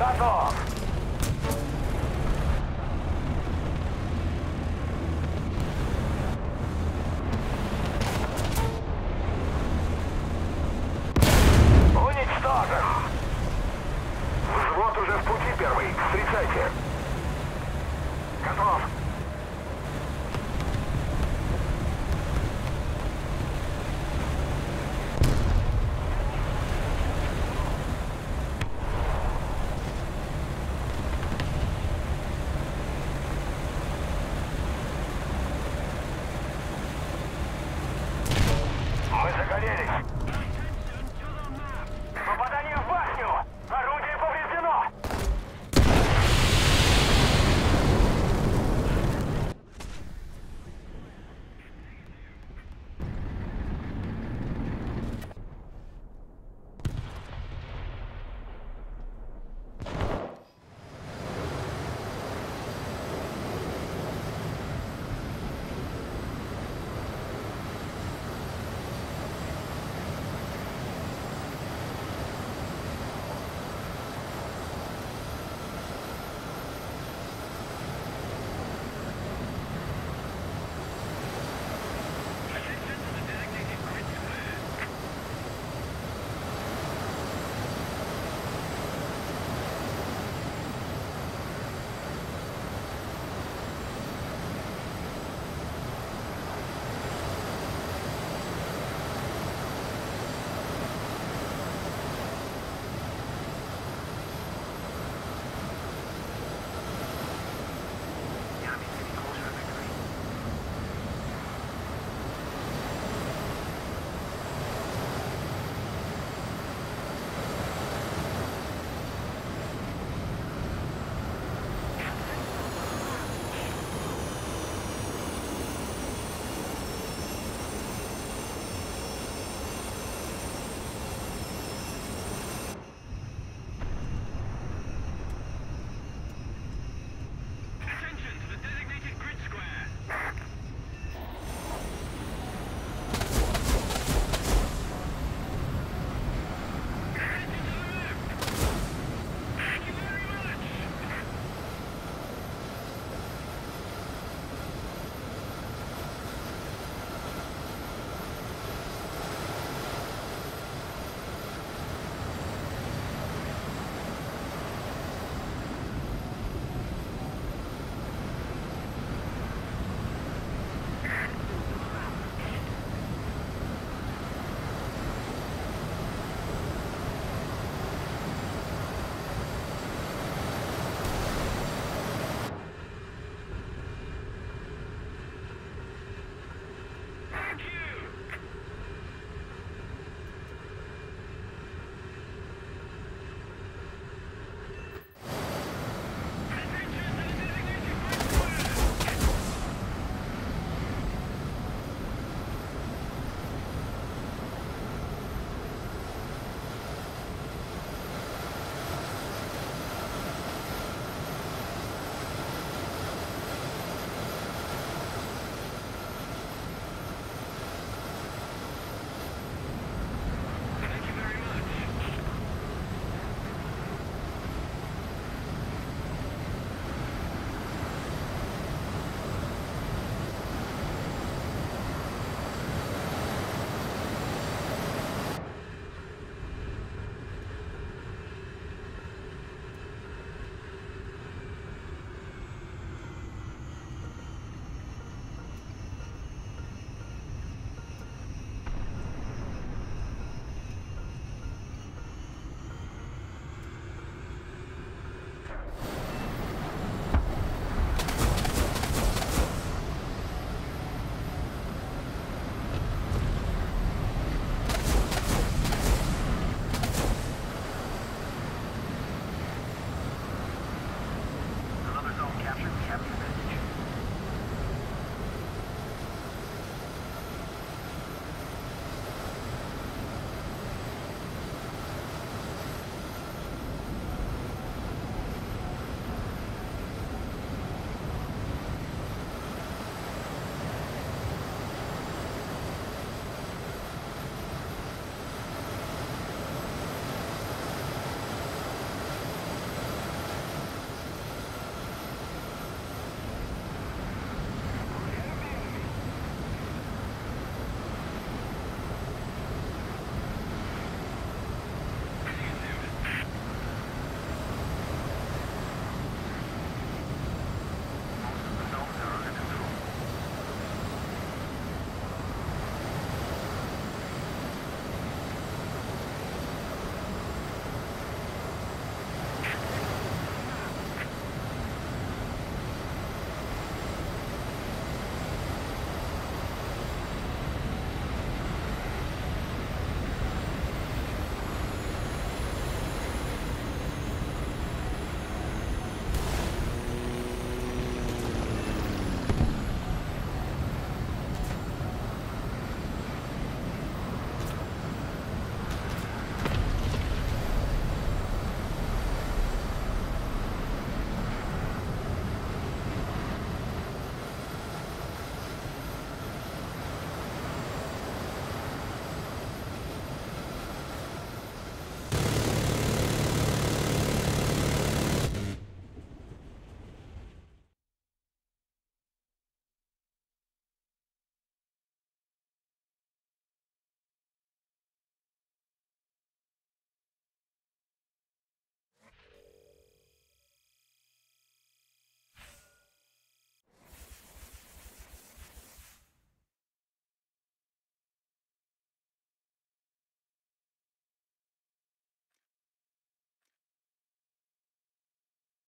Cut off. Уничтожен. Взвод уже в пути первый. Встречайте. Готов. Got it.